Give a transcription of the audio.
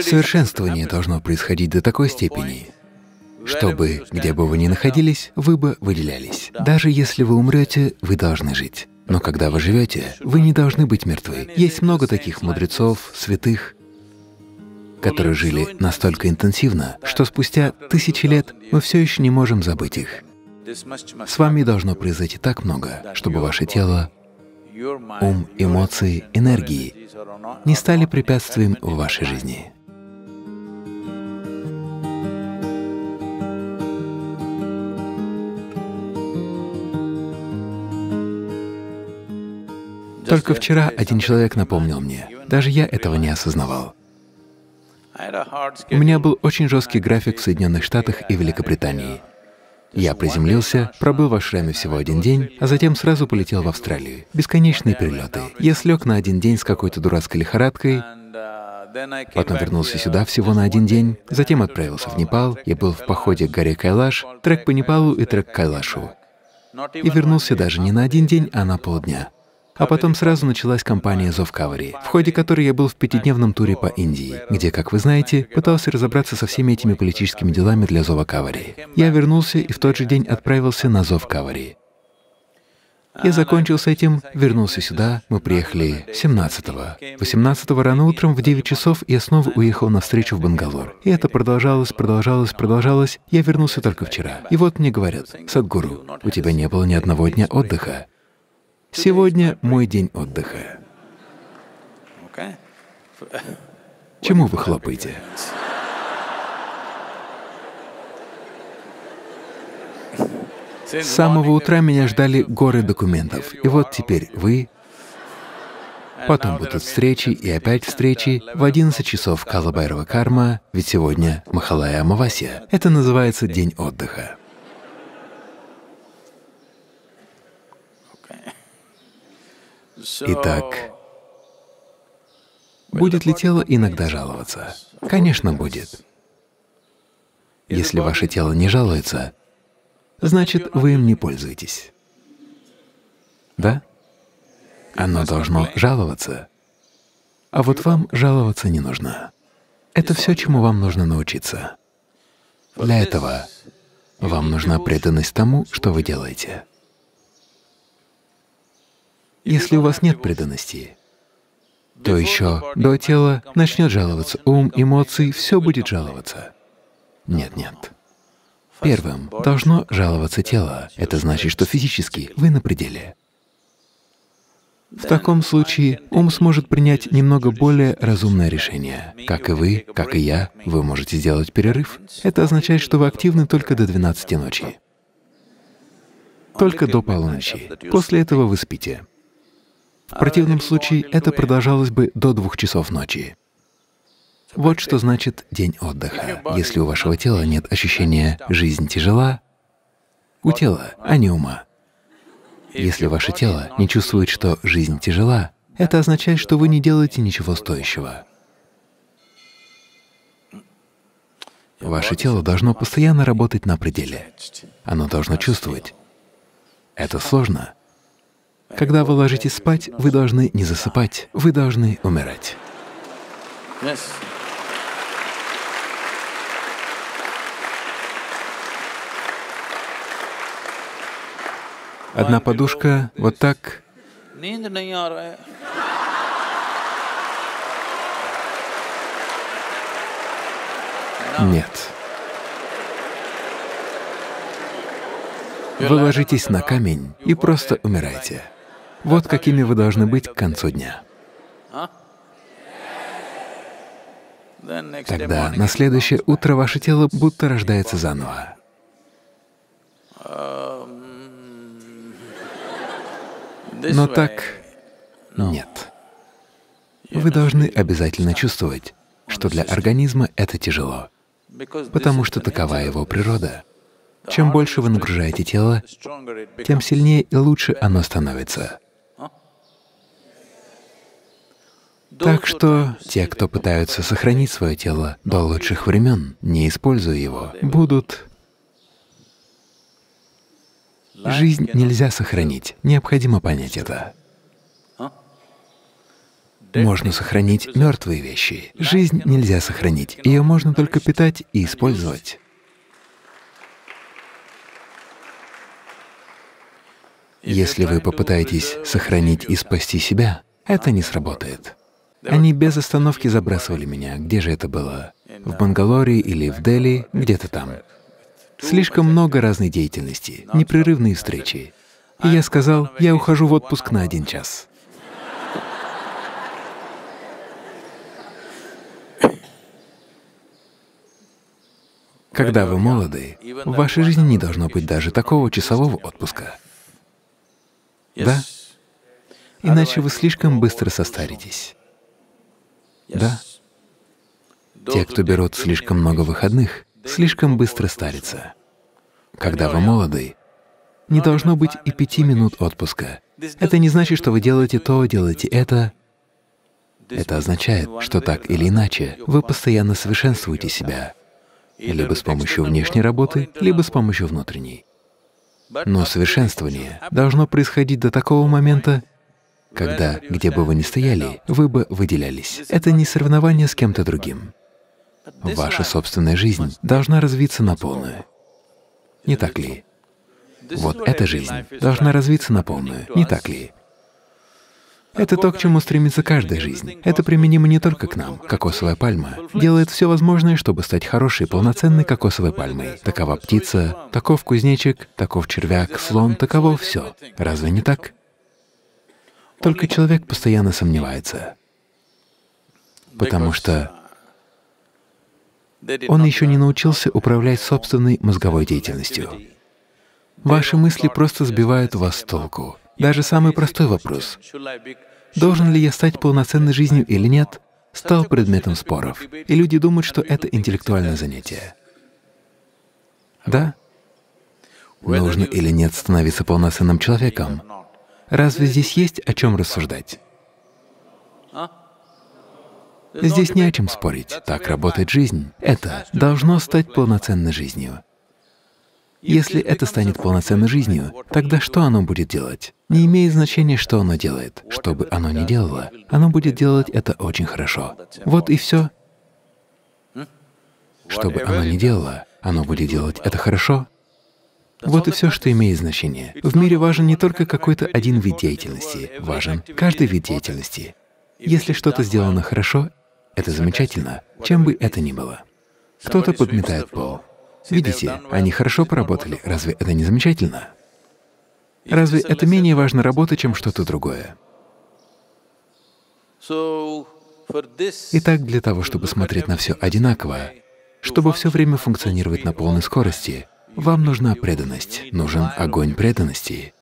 Совершенствование должно происходить до такой степени, чтобы, где бы вы ни находились, вы бы выделялись. Даже если вы умрете, вы должны жить. Но когда вы живете, вы не должны быть мертвы. Есть много таких мудрецов, святых, которые жили настолько интенсивно, что спустя тысячи лет мы все еще не можем забыть их. С вами должно произойти так много, чтобы ваше тело, ум, эмоции, энергии не стали препятствием в вашей жизни. Только вчера один человек напомнил мне, даже я этого не осознавал. У меня был очень жесткий график в Соединенных Штатах и Великобритании. Я приземлился, пробыл в Ашраме всего один день, а затем сразу полетел в Австралию. Бесконечные перелеты. Я слег на один день с какой-то дурацкой лихорадкой, потом вернулся сюда всего на один день, затем отправился в Непал, я был в походе к горе Кайлаш, трек по Непалу и трек к Кайлашу. И вернулся даже не на один день, а на полдня. А потом сразу началась кампания «Зов Кавари», в ходе которой я был в пятидневном туре по Индии, где, как вы знаете, пытался разобраться со всеми этими политическими делами для «Зова Кавари». Я вернулся и в тот же день отправился на «Зов Кавари». Я закончил с этим, вернулся сюда, мы приехали 17-го. 18-го рано утром в 9 часов я снова уехал на встречу в Бангалор. И это продолжалось, продолжалось, продолжалось. Я вернулся только вчера. И вот мне говорят, «Садгуру, у тебя не было ни одного дня отдыха. Сегодня мой день отдыха. Чему вы хлопаете? С самого утра меня ждали горы документов. И вот теперь вы, потом будут встречи и опять встречи в 11 часов Калабайрова карма, ведь сегодня Махалая Амавасия. Это называется день отдыха. Итак, будет ли тело иногда жаловаться? Конечно, будет. Если ваше тело не жалуется, значит, вы им не пользуетесь. Да? Оно должно жаловаться. А вот вам жаловаться не нужно. Это все, чему вам нужно научиться. Для этого вам нужна преданность тому, что вы делаете. Если у вас нет преданности, то еще до тела начнет жаловаться ум, эмоции, все будет жаловаться. Нет, нет. Первым должно жаловаться тело. Это значит, что физически вы на пределе. В таком случае ум сможет принять немного более разумное решение. Как и вы, как и я, вы можете сделать перерыв. Это означает, что вы активны только до 12 ночи. Только до полуночи. После этого вы спите. В противном случае это продолжалось бы до двух часов ночи. Вот что значит день отдыха. Если у вашего тела нет ощущения «жизнь тяжела», у тела, а не ума. Если ваше тело не чувствует, что жизнь тяжела, это означает, что вы не делаете ничего стоящего. Ваше тело должно постоянно работать на пределе. Оно должно чувствовать. Это сложно, когда вы ложитесь спать, вы должны не засыпать, вы должны умирать. Одна подушка вот так. Нет. Вы ложитесь на камень и просто умираете. Вот какими вы должны быть к концу дня. Тогда на следующее утро ваше тело будто рождается заново. Но так нет. Вы должны обязательно чувствовать, что для организма это тяжело, потому что такова его природа. Чем больше вы нагружаете тело, тем сильнее и лучше оно становится. Так что те, кто пытаются сохранить свое тело до лучших времен, не используя его, будут… Жизнь нельзя сохранить, необходимо понять это. Можно сохранить мертвые вещи. Жизнь нельзя сохранить, ее можно только питать и использовать. Если вы попытаетесь сохранить и спасти себя, это не сработает. Они без остановки забрасывали меня. Где же это было? В Бангалоре или в Дели, где-то там. Слишком много разной деятельности, непрерывные встречи. И я сказал, я ухожу в отпуск на один час. Когда вы молоды, в вашей жизни не должно быть даже такого часового отпуска. Да? Иначе вы слишком быстро состаритесь. Да? Те, кто берут слишком много выходных, слишком быстро старятся. Когда вы молоды, не должно быть и пяти минут отпуска. Это не значит, что вы делаете то, делаете это. Это означает, что так или иначе вы постоянно совершенствуете себя, либо с помощью внешней работы, либо с помощью внутренней. Но совершенствование должно происходить до такого момента, когда, где бы вы ни стояли, вы бы выделялись. Это не соревнование с кем-то другим. Ваша собственная жизнь должна развиться на полную. Не так ли? Вот эта жизнь должна развиться на полную, не так ли? Это то, к чему стремится каждая жизнь. Это применимо не только к нам. Кокосовая пальма делает все возможное, чтобы стать хорошей, полноценной кокосовой пальмой. Такова птица, таков кузнечик, таков червяк, слон, таково все. Разве не так? Только человек постоянно сомневается, потому что он еще не научился управлять собственной мозговой деятельностью. Ваши мысли просто сбивают вас с толку. Даже самый простой вопрос — должен ли я стать полноценной жизнью или нет — стал предметом споров, и люди думают, что это интеллектуальное занятие. Да? Нужно или нет становиться полноценным человеком? Разве здесь есть о чем рассуждать? Здесь не о чем спорить. Так работает жизнь. Это должно стать полноценной жизнью. Если это станет полноценной жизнью, тогда что оно будет делать? Не имеет значения, что оно делает. Что бы оно ни делало, оно будет делать это очень хорошо. Вот и все. Что бы оно ни делало, оно будет делать это хорошо. Вот и все, что имеет значение. В мире важен не только какой-то один вид деятельности, важен каждый вид деятельности. Если что-то сделано хорошо, это замечательно, чем бы это ни было. Кто-то подметает пол. Видите, они хорошо поработали. Разве это не замечательно? Разве это менее важно работа, чем что-то другое? Итак, для того, чтобы смотреть на все одинаково, чтобы все время функционировать на полной скорости, вам нужна преданность, нужен огонь преданности.